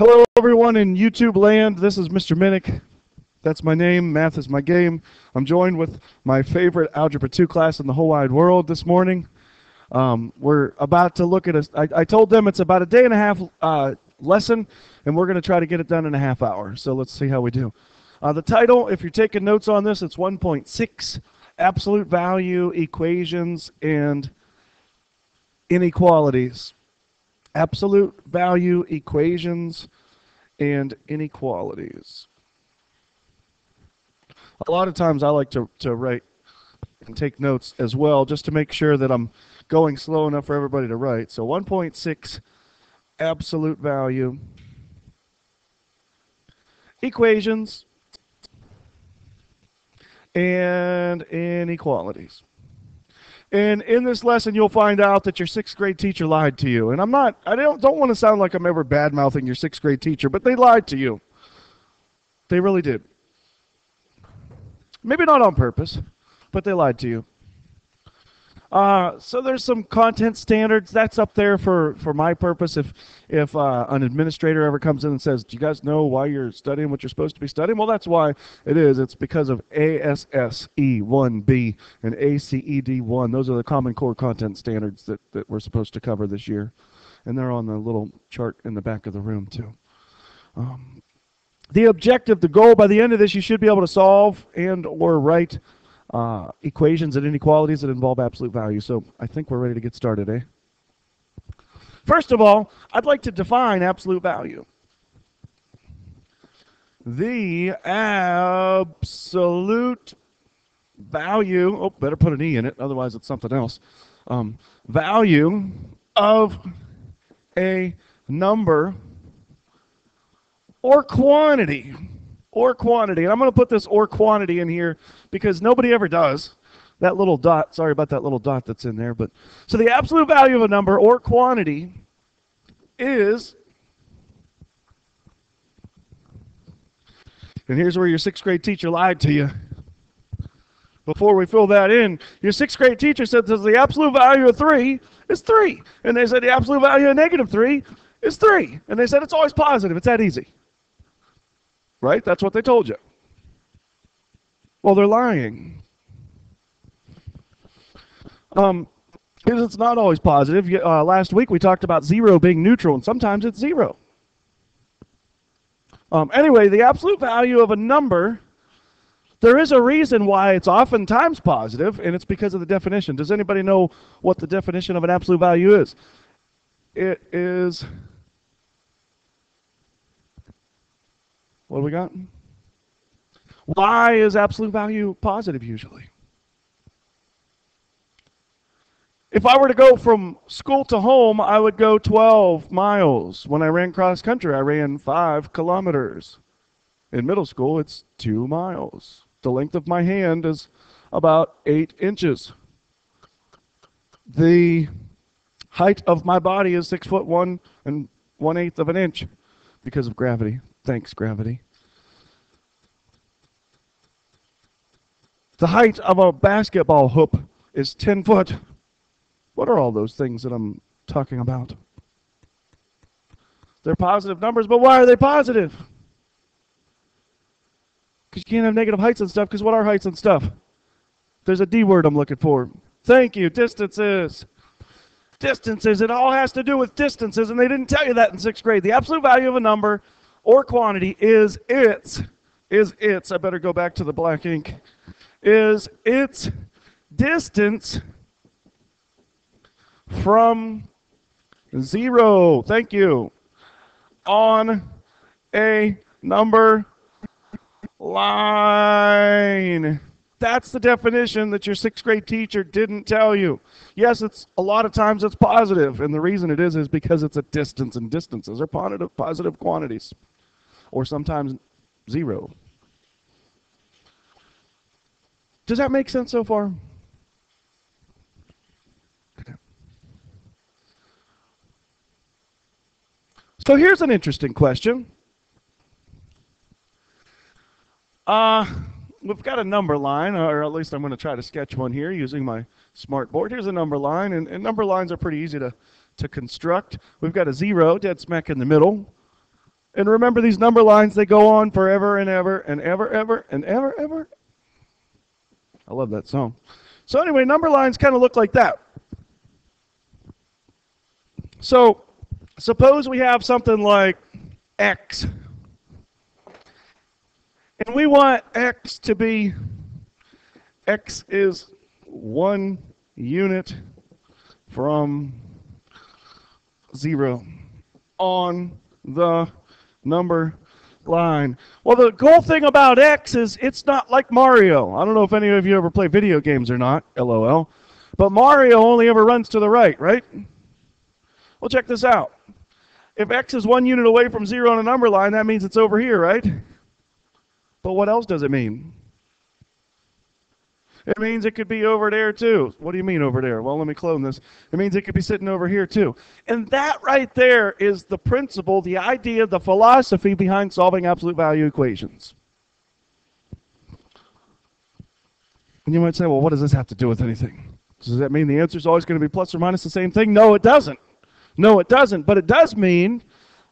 Hello, everyone in YouTube land. This is Mr. Minnick. That's my name. Math is my game. I'm joined with my favorite Algebra 2 class in the whole wide world this morning. Um, we're about to look at a. I, I told them it's about a day and a half uh, lesson, and we're going to try to get it done in a half hour. So let's see how we do. Uh, the title, if you're taking notes on this, it's 1.6 absolute value equations and inequalities. Absolute value equations and inequalities. A lot of times I like to, to write and take notes as well just to make sure that I'm going slow enough for everybody to write. So 1.6 absolute value equations and inequalities. And in this lesson, you'll find out that your sixth grade teacher lied to you. And I'm not, I don't, don't want to sound like I'm ever bad mouthing your sixth grade teacher, but they lied to you. They really did. Maybe not on purpose, but they lied to you. Uh, so there's some content standards that's up there for, for my purpose. If if uh, an administrator ever comes in and says, "Do you guys know why you're studying what you're supposed to be studying?" Well, that's why it is. It's because of ASSE 1B and ACED 1. Those are the Common Core content standards that that we're supposed to cover this year, and they're on the little chart in the back of the room too. Um, the objective, the goal by the end of this, you should be able to solve and or write uh, equations and inequalities that involve absolute value. So I think we're ready to get started, eh? First of all, I'd like to define absolute value. The absolute value, oh, better put an E in it, otherwise it's something else. Um, value of a number or quantity or quantity. And I'm going to put this or quantity in here because nobody ever does. That little dot, sorry about that little dot that's in there, but so the absolute value of a number or quantity is And here's where your 6th grade teacher lied to you. Before we fill that in, your 6th grade teacher said the absolute value of 3 is 3. And they said the absolute value of negative 3 is 3. And they said it's always positive. It's that easy. Right? That's what they told you. Well, they're lying. Um, it's not always positive. Uh, last week we talked about zero being neutral, and sometimes it's zero. Um, anyway, the absolute value of a number, there is a reason why it's oftentimes positive, and it's because of the definition. Does anybody know what the definition of an absolute value is? It is What do we got? Why is absolute value positive usually? If I were to go from school to home, I would go 12 miles. When I ran cross country, I ran 5 kilometers. In middle school, it's 2 miles. The length of my hand is about 8 inches. The height of my body is 6 foot 1 and 1 eighth of an inch because of gravity. Thanks, gravity. The height of a basketball hoop is 10 foot. What are all those things that I'm talking about? They're positive numbers, but why are they positive? Because you can't have negative heights and stuff, because what are heights and stuff? There's a D word I'm looking for. Thank you, distances. Distances. It all has to do with distances, and they didn't tell you that in sixth grade. The absolute value of a number or quantity is its, is its, I better go back to the black ink, is its distance from zero, thank you, on a number line. That's the definition that your sixth grade teacher didn't tell you. Yes, it's a lot of times it's positive, and the reason it is is because it's a distance, and distances are positive, positive quantities, or sometimes zero. Does that make sense so far? So here's an interesting question. Uh, we've got a number line, or at least I'm going to try to sketch one here using my smart board. Here's a number line, and, and number lines are pretty easy to, to construct. We've got a zero dead smack in the middle. And remember these number lines, they go on forever and ever and ever, ever and ever, ever. I love that song. So anyway, number lines kind of look like that. So suppose we have something like x. And we want x to be, x is one unit from 0 on the number line. Well, the cool thing about X is it's not like Mario. I don't know if any of you ever play video games or not, LOL. But Mario only ever runs to the right, right? Well, check this out. If X is one unit away from 0 on a number line, that means it's over here, right? But what else does it mean? It means it could be over there too. What do you mean over there? Well, let me clone this. It means it could be sitting over here too. And that right there is the principle, the idea, the philosophy behind solving absolute value equations. And you might say, well, what does this have to do with anything? Does that mean the answer is always going to be plus or minus the same thing? No, it doesn't. No, it doesn't. But it does mean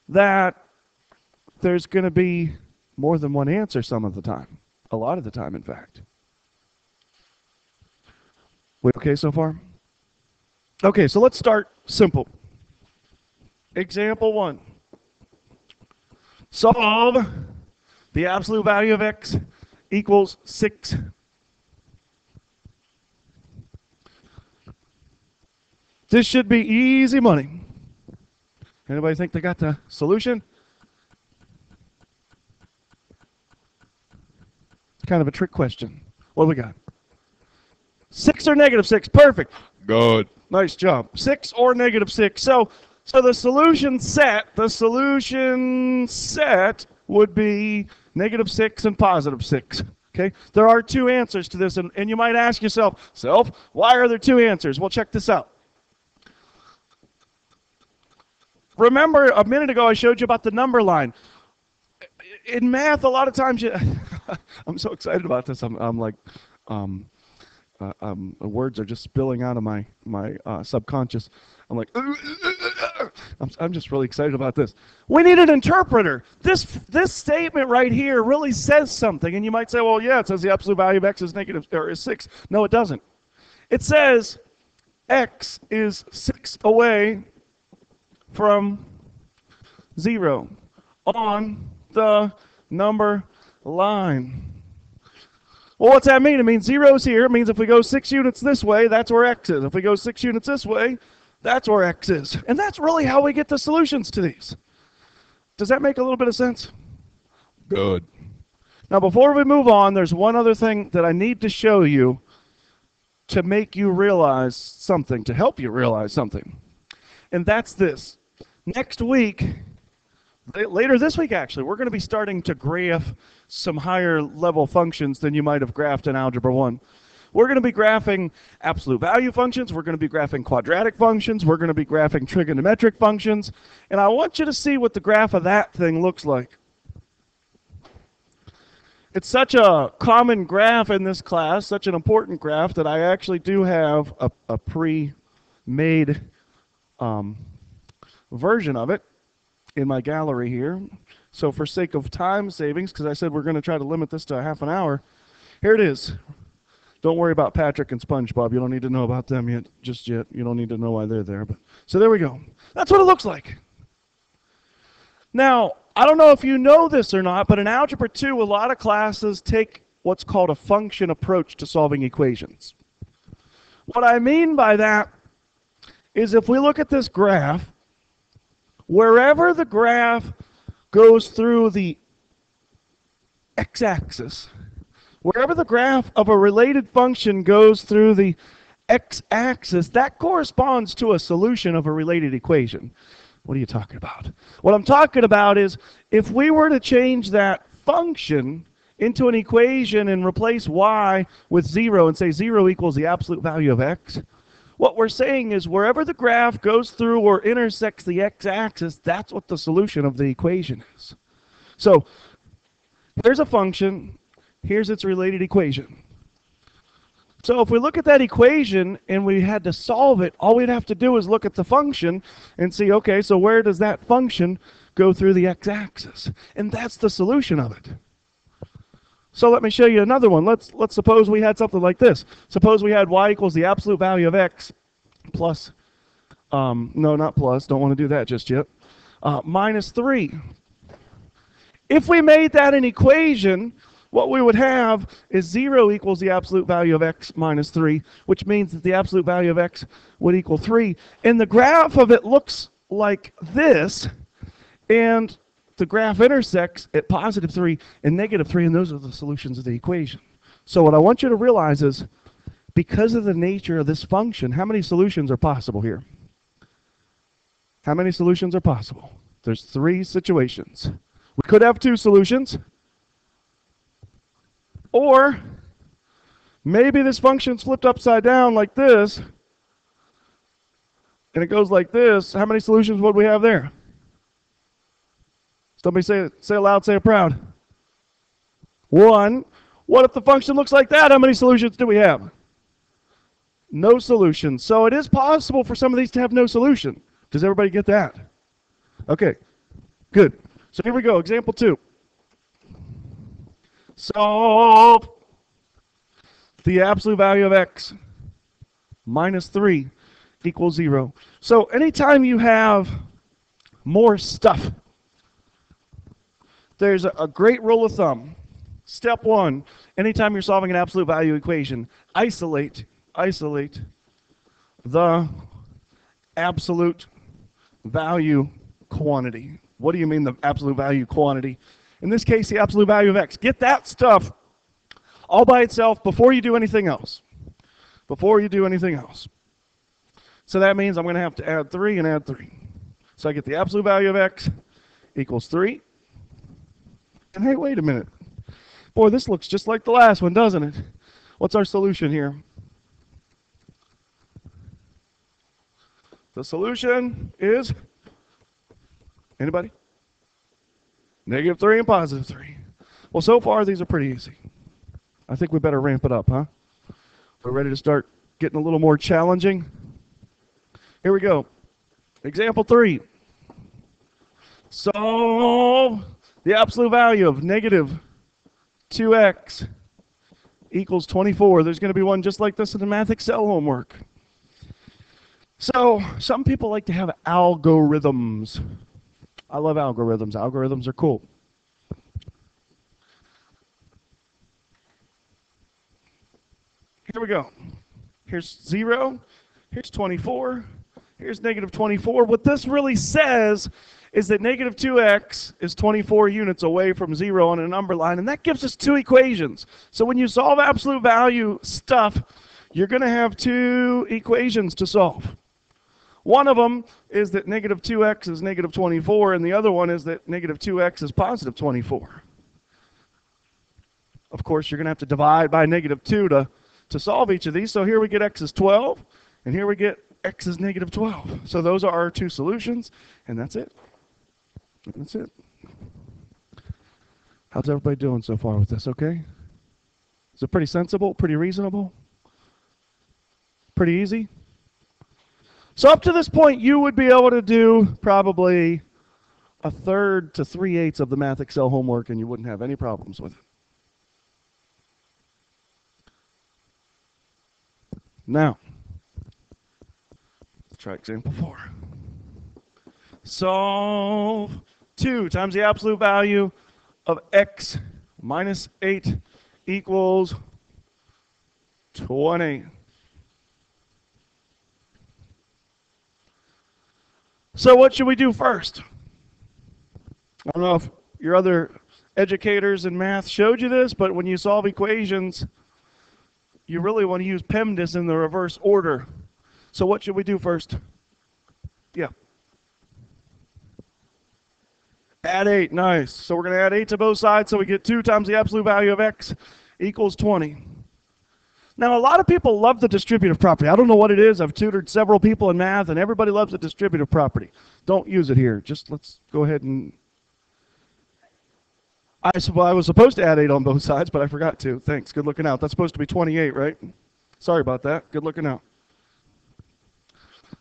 that there's going to be more than one answer some of the time. A lot of the time, in fact. We okay so far? Okay, so let's start simple. Example one. Solve the absolute value of x equals 6. This should be easy money. Anybody think they got the solution? It's kind of a trick question. What do we got? Six or negative six. Perfect. Good. Nice job. Six or negative six. So, so the solution set, the solution set would be negative six and positive six. Okay, there are two answers to this, and, and you might ask yourself, self, why are there two answers? Well, check this out. Remember a minute ago I showed you about the number line. In math, a lot of times you, I'm so excited about this. I'm, I'm like, um, uh, um, words are just spilling out of my my uh, subconscious. I'm like, I'm, I'm just really excited about this. We need an interpreter. This this statement right here really says something, and you might say, well, yeah, it says the absolute value of x is negative or is six. No, it doesn't. It says x is six away from zero on the number line. Well, what's that mean? It means zero's here. It means if we go six units this way, that's where x is. If we go six units this way, that's where x is. And that's really how we get the solutions to these. Does that make a little bit of sense? Good. Now, before we move on, there's one other thing that I need to show you to make you realize something, to help you realize something. And that's this. Next week, later this week actually, we're going to be starting to graph some higher level functions than you might have graphed in Algebra 1. We're going to be graphing absolute value functions. We're going to be graphing quadratic functions. We're going to be graphing trigonometric functions. And I want you to see what the graph of that thing looks like. It's such a common graph in this class, such an important graph, that I actually do have a, a pre-made um, version of it in my gallery here. So for sake of time savings, because I said we're going to try to limit this to a half an hour, here it is. Don't worry about Patrick and SpongeBob. You don't need to know about them yet, just yet. You don't need to know why they're there. But so there we go. That's what it looks like. Now, I don't know if you know this or not, but in Algebra 2, a lot of classes take what's called a function approach to solving equations. What I mean by that is if we look at this graph, wherever the graph goes through the x-axis, wherever the graph of a related function goes through the x-axis, that corresponds to a solution of a related equation. What are you talking about? What I'm talking about is if we were to change that function into an equation and replace y with 0 and say 0 equals the absolute value of x, what we're saying is wherever the graph goes through or intersects the x-axis, that's what the solution of the equation is. So here's a function. Here's its related equation. So if we look at that equation and we had to solve it, all we'd have to do is look at the function and see, okay, so where does that function go through the x-axis. And that's the solution of it. So let me show you another one. Let's, let's suppose we had something like this. Suppose we had y equals the absolute value of x plus, um, no, not plus, don't want to do that just yet, uh, minus 3. If we made that an equation, what we would have is 0 equals the absolute value of x minus 3, which means that the absolute value of x would equal 3. And the graph of it looks like this, and the graph intersects at positive 3 and negative 3, and those are the solutions of the equation. So what I want you to realize is, because of the nature of this function, how many solutions are possible here? How many solutions are possible? There's three situations. We could have two solutions. Or maybe this function's flipped upside down like this, and it goes like this. How many solutions would we have there? Somebody say it, say it loud, say it proud. One. What if the function looks like that? How many solutions do we have? No solution. So it is possible for some of these to have no solution. Does everybody get that? Okay, good. So here we go. Example two. Solve the absolute value of x minus 3 equals 0. So anytime you have more stuff, there's a, great rule of thumb. Step one, anytime you're solving an absolute value equation, isolate, isolate the absolute value quantity. What do you mean the absolute value quantity? In this case, the absolute value of x. Get that stuff all by itself before you do anything else. Before you do anything else. So that means I'm going to have to add 3 and add 3. So I get the absolute value of x equals 3. Hey, wait a minute. Boy, this looks just like the last one, doesn't it? What's our solution here? The solution is anybody? Negative 3 and positive 3. Well, so far these are pretty easy. I think we better ramp it up, huh? We're ready to start getting a little more challenging. Here we go. Example 3. Solve the absolute value of negative 2x equals 24. There's going to be one just like this in the MathXL homework. So, some people like to have algorithms. I love algorithms. Algorithms are cool. Here we go. Here's 0. Here's 24. Here's negative 24. What this really says is that negative 2x is 24 units away from 0 on a number line, and that gives us two equations. So when you solve absolute value stuff, you're going to have two equations to solve. One of them is that negative 2x is negative 24, and the other one is that negative 2x is positive 24. Of course, you're going to have to divide by negative 2 to, to solve each of these. So here we get x is 12, and here we get x is negative 12. So those are our two solutions, and that's it. That's it. How's everybody doing so far with this, okay? Is it pretty sensible, pretty reasonable? Pretty easy? So up to this point, you would be able to do probably a third to three-eighths of the MathXL homework, and you wouldn't have any problems with it. Now, let's try example four. Solve 2 times the absolute value of x minus 8 equals 20. So what should we do first? I don't know if your other educators in math showed you this, but when you solve equations, you really want to use PEMDAS in the reverse order. So what should we do first? Yeah. Add 8, nice. So we're going to add 8 to both sides, so we get 2 times the absolute value of x equals 20. Now, a lot of people love the distributive property. I don't know what it is. I've tutored several people in math, and everybody loves the distributive property. Don't use it here. Just let's go ahead and... I, well, I was supposed to add 8 on both sides, but I forgot to. Thanks. Good looking out. That's supposed to be 28, right? Sorry about that. Good looking out.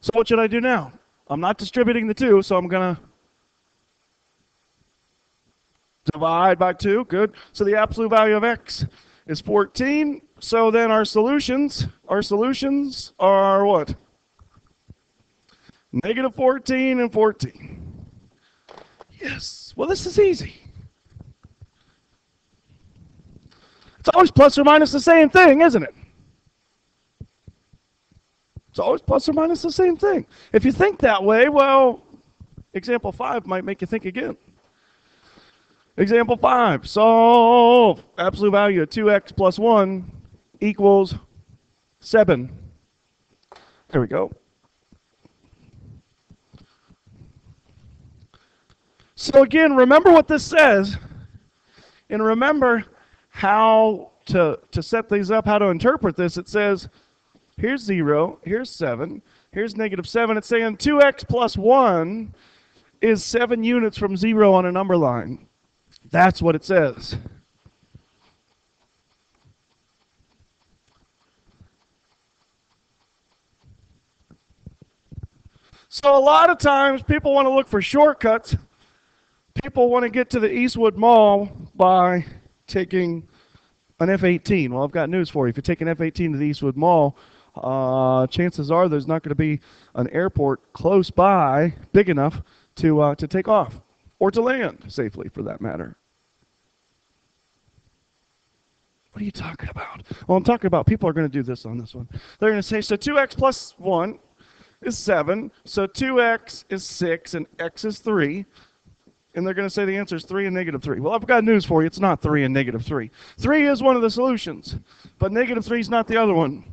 So what should I do now? I'm not distributing the 2, so I'm going to Divide by 2. Good. So the absolute value of x is 14. So then our solutions, our solutions are what? Negative 14 and 14. Yes. Well, this is easy. It's always plus or minus the same thing, isn't it? It's always plus or minus the same thing. If you think that way, well, example 5 might make you think again. Example 5. Solve absolute value of 2x plus 1 equals 7. There we go. So again, remember what this says, and remember how to, to set these up, how to interpret this. It says, here's 0, here's 7, here's negative 7. It's saying 2x plus 1 is 7 units from 0 on a number line. That's what it says. So a lot of times people want to look for shortcuts. People want to get to the Eastwood Mall by taking an F-18. Well, I've got news for you. If you take an F-18 to the Eastwood Mall, uh, chances are there's not going to be an airport close by big enough to uh, to take off or to land safely, for that matter. What are you talking about? Well, I'm talking about people are going to do this on this one. They're going to say, so 2x plus 1 is 7, so 2x is 6, and x is 3. And they're going to say the answer is 3 and negative 3. Well, I've got news for you. It's not 3 and negative 3. 3 is one of the solutions, but negative 3 is not the other one.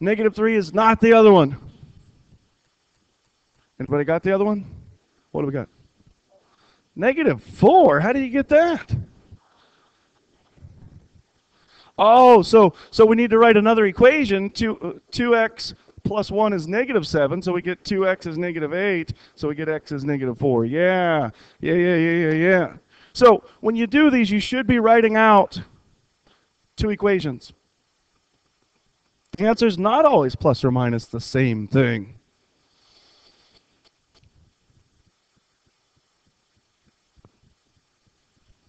Negative 3 is not the other one. Anybody got the other one? What do we got? Negative 4? How do you get that? Oh, so so we need to write another equation. 2, uh, 2x plus 1 is negative 7, so we get 2x is negative 8, so we get x is negative 4. Yeah, yeah, yeah, yeah, yeah, yeah. So when you do these, you should be writing out two equations. The answer is not always plus or minus the same thing.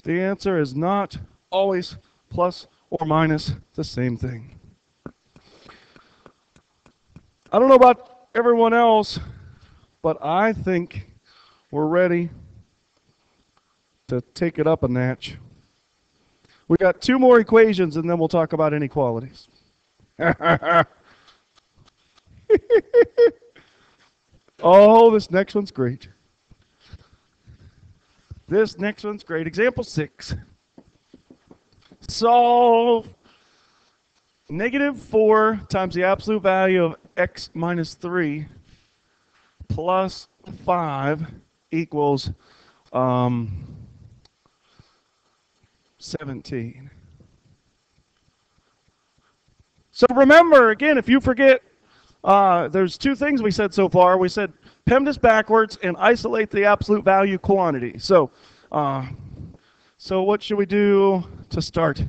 The answer is not always plus or minus the same thing. I don't know about everyone else, but I think we're ready to take it up a notch. We got two more equations and then we'll talk about inequalities. oh, this next one's great. This next one's great. Example 6 solve negative 4 times the absolute value of x minus 3 plus 5 equals um, 17. So remember, again, if you forget, uh, there's two things we said so far. We said PEMDAS backwards and isolate the absolute value quantity. So, uh, so what should we do? to start.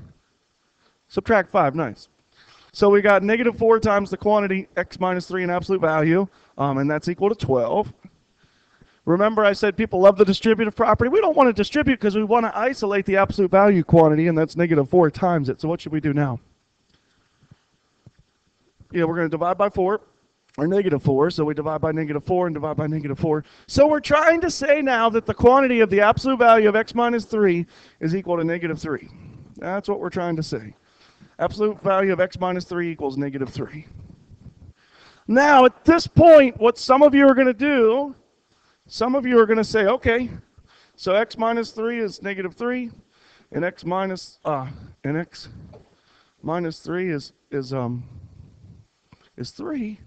Subtract 5, nice. So we got negative 4 times the quantity x minus 3 in absolute value, um, and that's equal to 12. Remember I said people love the distributive property. We don't want to distribute because we want to isolate the absolute value quantity, and that's negative 4 times it. So what should we do now? Yeah, we're going to divide by 4 or negative 4. So we divide by negative 4 and divide by negative 4. So we're trying to say now that the quantity of the absolute value of x minus 3 is equal to negative 3. That's what we're trying to say. Absolute value of x minus 3 equals negative 3. Now, at this point, what some of you are going to do, some of you are going to say, okay, so x minus 3 is negative 3, and x minus, uh, and x minus 3 is, is, um, is 3.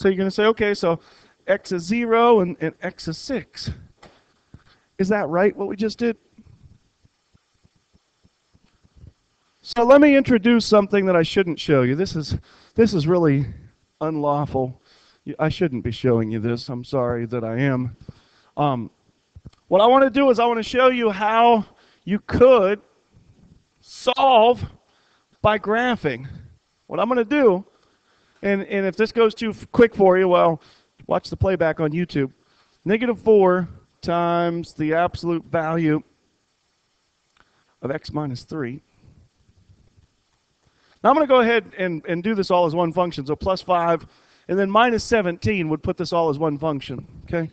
So you're going to say, okay, so x is 0 and, and x is 6. Is that right, what we just did? So let me introduce something that I shouldn't show you. This is this is really unlawful. I shouldn't be showing you this. I'm sorry that I am. Um, what I want to do is I want to show you how you could solve by graphing. What I'm going to do, and, and if this goes too quick for you, well, watch the playback on YouTube. Negative 4 times the absolute value of x minus 3. Now I'm going to go ahead and, and do this all as one function. So plus 5 and then minus 17 would put this all as one function. Okay.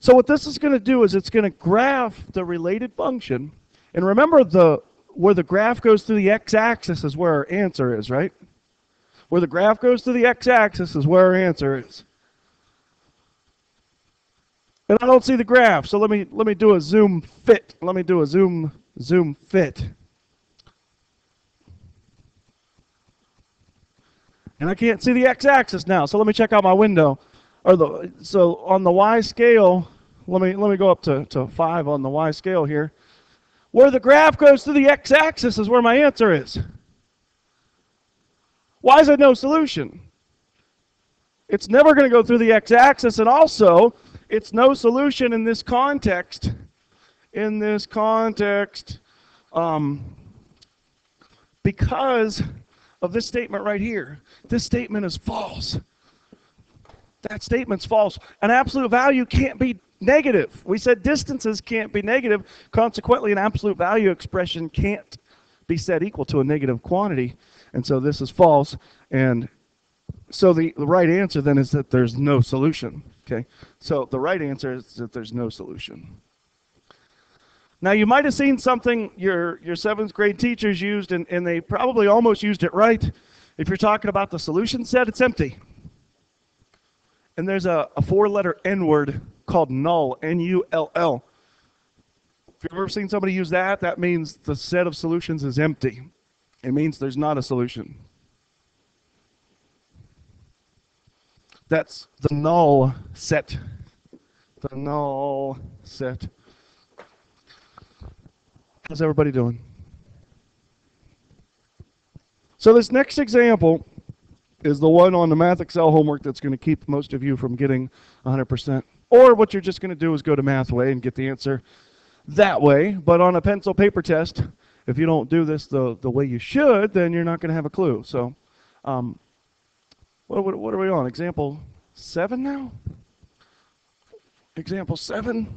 So what this is going to do is it's going to graph the related function. And remember the where the graph goes through the x-axis is where our answer is, right? Where the graph goes to the x-axis is where our answer is. And I don't see the graph, so let me let me do a zoom fit. Let me do a zoom zoom fit. And I can't see the x-axis now, so let me check out my window. Or the so on the y scale, let me let me go up to, to five on the y scale here. Where the graph goes to the x-axis is where my answer is. Why is it no solution? It's never going to go through the x-axis, and also it's no solution in this context. In this context, um, because of this statement right here. This statement is false. That statement's false. An absolute value can't be negative. We said distances can't be negative. Consequently, an absolute value expression can't be set equal to a negative quantity. And so this is false. And so the, the right answer then is that there's no solution. Okay. So the right answer is that there's no solution. Now you might have seen something your your seventh grade teachers used, and, and they probably almost used it right. If you're talking about the solution set, it's empty. And there's a, a four-letter N-word called null, N-U-L-L. If you've ever seen somebody use that, that means the set of solutions is empty. It means there's not a solution. That's the null set. The null set. How's everybody doing? So this next example is the one on the MathXL homework that's going to keep most of you from getting 100%. Or what you're just going to do is go to Mathway and get the answer that way. But on a pencil paper test, if you don't do this the, the way you should, then you're not going to have a clue. So um, what, what, what are we on? Example 7 now? Example 7?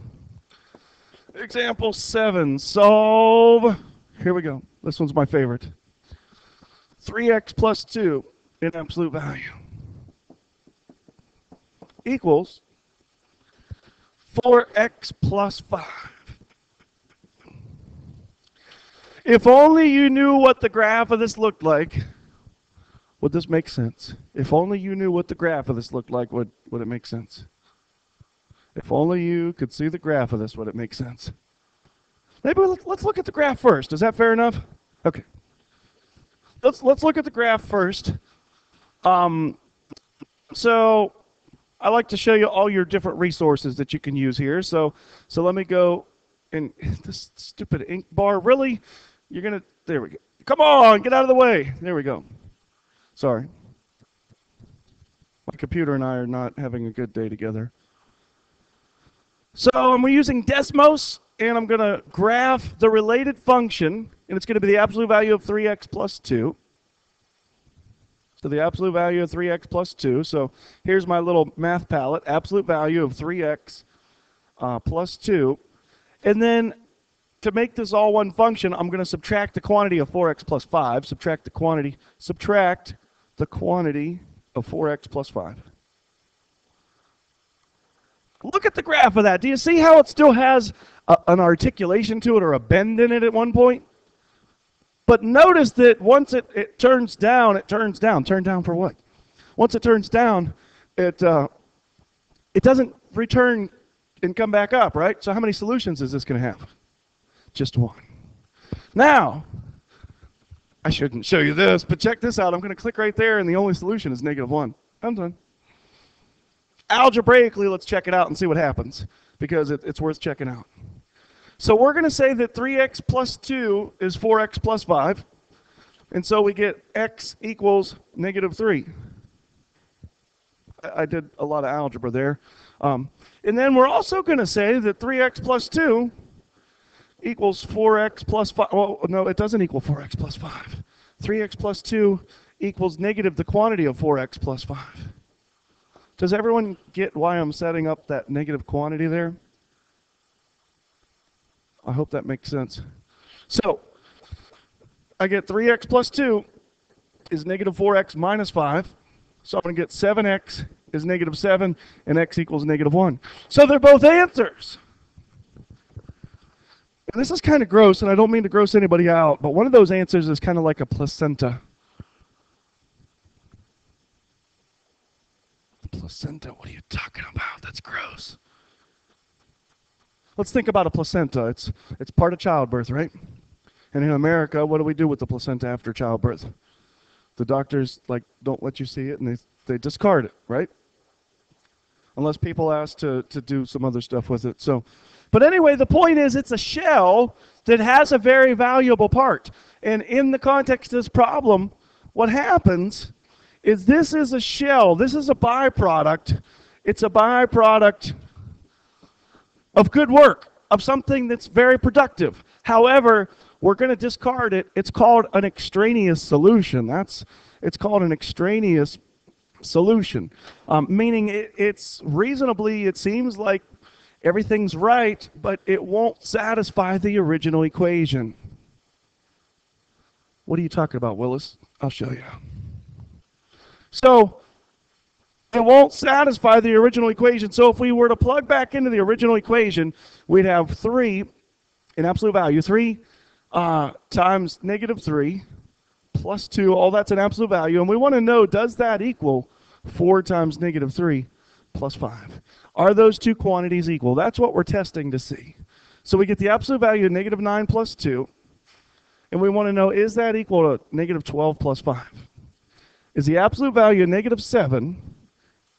Example 7. Solve. Here we go. This one's my favorite. 3x plus 2 in absolute value equals 4x plus 5. If only you knew what the graph of this looked like, would this make sense? If only you knew what the graph of this looked like, would, would it make sense? If only you could see the graph of this, would it make sense? Maybe let's look at the graph first. Is that fair enough? Okay. Let's let's look at the graph first. Um, so I like to show you all your different resources that you can use here. So so let me go and this stupid ink bar. Really? You're gonna there we go. Come on, get out of the way. There we go. Sorry. My computer and I are not having a good day together. So I'm using Desmos, and I'm going to graph the related function, and it's going to be the absolute value of 3x plus 2. So the absolute value of 3x plus 2. So here's my little math palette, absolute value of 3x uh, plus 2. And then to make this all one function, I'm going to subtract the quantity of 4x plus 5, subtract the quantity, subtract the quantity of 4x plus 5. Look at the graph of that. Do you see how it still has a, an articulation to it or a bend in it at one point? But notice that once it, it turns down, it turns down. Turn down for what? Once it turns down, it, uh, it doesn't return and come back up, right? So how many solutions is this going to have? Just one. Now, I shouldn't show you this, but check this out. I'm going to click right there, and the only solution is negative 1. I'm done. Algebraically, let's check it out and see what happens, because it, it's worth checking out. So we're going to say that 3x plus 2 is 4x plus 5. And so we get x equals negative 3. I did a lot of algebra there. Um, and then we're also going to say that 3x plus 2 equals 4x plus 5. Well, no, it doesn't equal 4x plus 5. 3x plus 2 equals negative the quantity of 4x plus 5. Does everyone get why I'm setting up that negative quantity there? I hope that makes sense. So, I get 3x plus 2 is negative 4x minus 5. So I'm going to get 7x is negative 7 and x equals negative 1. So they're both answers. And this is kind of gross, and I don't mean to gross anybody out, but one of those answers is kind of like a placenta. Placenta, what are you talking about? That's gross. Let's think about a placenta. It's, it's part of childbirth, right? And in America, what do we do with the placenta after childbirth? The doctors like don't let you see it and they, they discard it, right? Unless people ask to, to do some other stuff with it. So but anyway, the point is it's a shell that has a very valuable part. And in the context of this problem, what happens is this is a shell, this is a byproduct. It's a byproduct of good work, of something that's very productive. However, we're going to discard it. It's called an extraneous solution. That's it's called an extraneous solution, um, meaning it, it's reasonably. It seems like everything's right, but it won't satisfy the original equation. What are you talking about, Willis? I'll show you. So it won't satisfy the original equation. So if we were to plug back into the original equation, we'd have 3 in absolute value. 3 uh, times negative 3 plus 2, all that's an absolute value. And we want to know, does that equal 4 times negative 3 plus 5? Are those two quantities equal? That's what we're testing to see. So we get the absolute value of negative 9 plus 2. And we want to know, is that equal to negative 12 plus 5? Is the absolute value of negative 7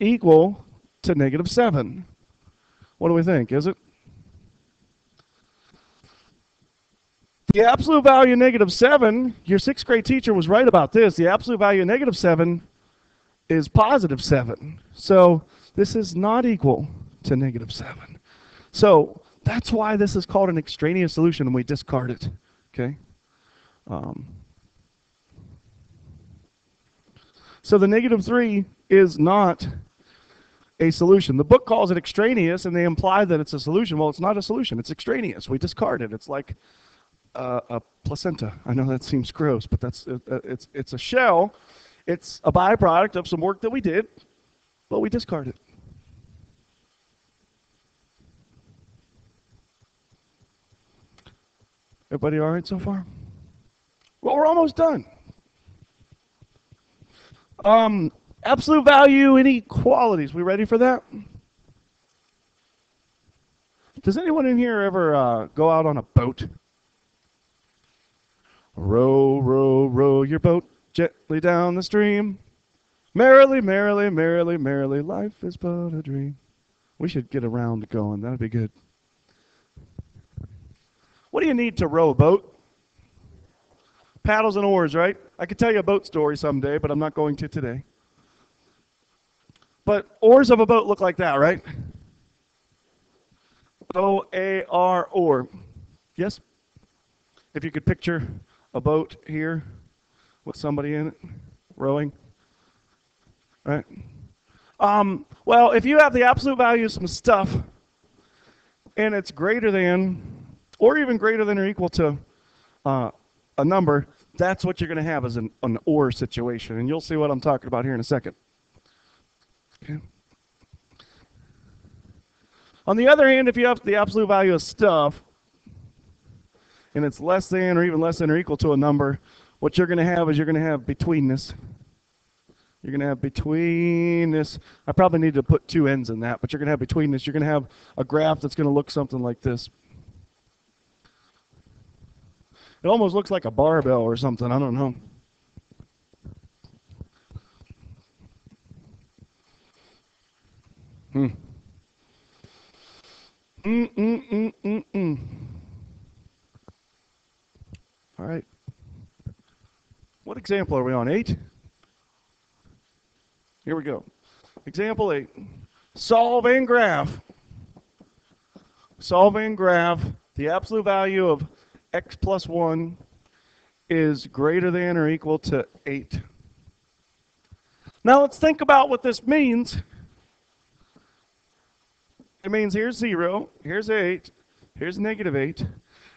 equal to negative 7? What do we think? Is it? The absolute value of negative 7, your sixth grade teacher was right about this. The absolute value of negative 7 is positive 7. So this is not equal to negative 7. So that's why this is called an extraneous solution and we discard it. Okay? Um, so the negative 3 is not a solution. The book calls it extraneous, and they imply that it's a solution. Well, it's not a solution. It's extraneous. We discard it. It's like uh, a placenta. I know that seems gross, but that's uh, it's it's a shell. It's a byproduct of some work that we did, but we discard it. Everybody all right so far? Well, we're almost done. Um, absolute value inequalities. We ready for that? Does anyone in here ever uh, go out on a boat? Row, row, row your boat gently down the stream. Merrily, merrily, merrily, merrily, life is but a dream. We should get around going. That'd be good. What do you need to row a boat? Paddles and oars, right? I could tell you a boat story someday, but I'm not going to today. But oars of a boat look like that, right? O A R oar. Yes? If you could picture a boat here with somebody in it rowing. Right? Um, well, if you have the absolute value of some stuff and it's greater than or even greater than or equal to uh, a number, that's what you're going to have as an, an OR situation. And you'll see what I'm talking about here in a second. Okay. On the other hand, if you have the absolute value of stuff, and it's less than or even less than or equal to a number, what you're going to have is you're going to have betweenness. You're going to have betweenness. I probably need to put two ends in that, but you're going to have betweenness. You're going to have a graph that's going to look something like this. It almost looks like a barbell or something. I don't know. Hmm. Mm, mm, mm, mm, mm. All right. What example are we on? Eight? Here we go. Example eight. Solve and graph. Solve and graph the absolute value of x plus 1 is greater than or equal to 8. Now let's think about what this means. It means here's 0, here's 8, here's negative 8.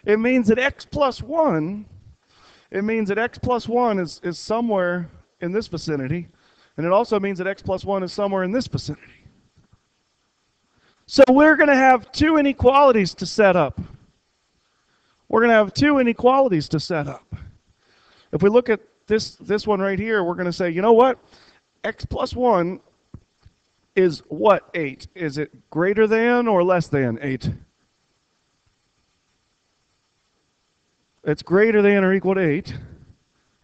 it means that x plus 1, it means that x plus 1 is, is somewhere in this vicinity, and it also means that x plus 1 is somewhere in this vicinity. So we're going to have two inequalities to set up. We're going to have two inequalities to set up. If we look at this, this one right here, we're going to say, you know what? x plus 1 is what 8? Is it greater than or less than 8? It's greater than or equal to 8.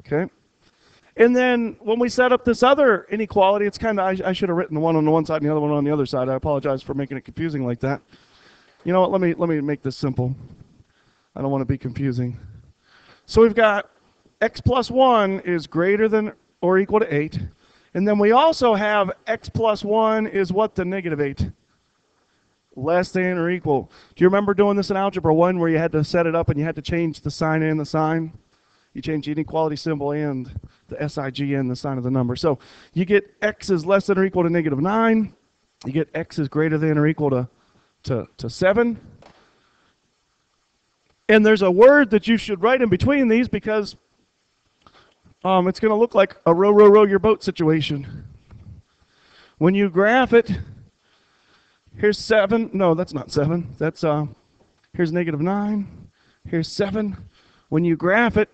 Okay. And then when we set up this other inequality, it's kind of, I, I, should have written the one on the one side and the other one on the other side. I apologize for making it confusing like that. You know what, let me, let me make this simple. I don't want to be confusing. So we've got x plus 1 is greater than or equal to 8. And then we also have x plus 1 is what the negative 8? Less than or equal. Do you remember doing this in Algebra 1 where you had to set it up and you had to change the sign and the sign? You change the inequality symbol and the SIG and the sign of the number. So you get x is less than or equal to negative 9. You get x is greater than or equal to, to, to 7. And there's a word that you should write in between these because um, it's going to look like a row, row, row your boat situation. When you graph it, here's 7. No, that's not 7. That's uh, Here's negative 9. Here's 7. When you graph it,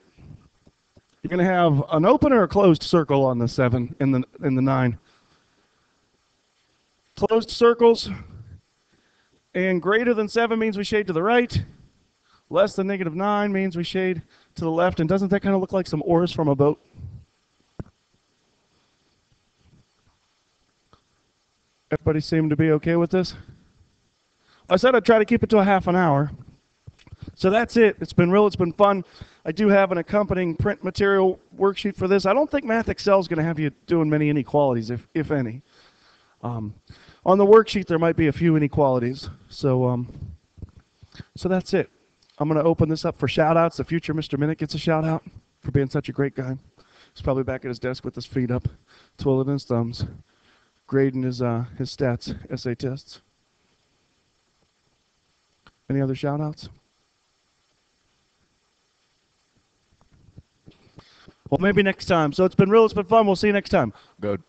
you're going to have an open or a closed circle on the 7 and the, and the 9. Closed circles and greater than 7 means we shade to the right. Less than negative 9 means we shade to the left. And doesn't that kind of look like some oars from a boat? Everybody seem to be okay with this? I said I'd try to keep it to a half an hour. So that's it. It's been real. It's been fun. I do have an accompanying print material worksheet for this. I don't think MathXL is going to have you doing many inequalities, if, if any. Um, on the worksheet, there might be a few inequalities. So, um, so that's it. I'm going to open this up for shout outs. The future Mr. Minnick gets a shout out for being such a great guy. He's probably back at his desk with his feet up, twiddling his thumbs, grading his, uh, his stats, essay tests. Any other shout outs? Well, maybe next time. So it's been real. It's been fun. We'll see you next time. Good.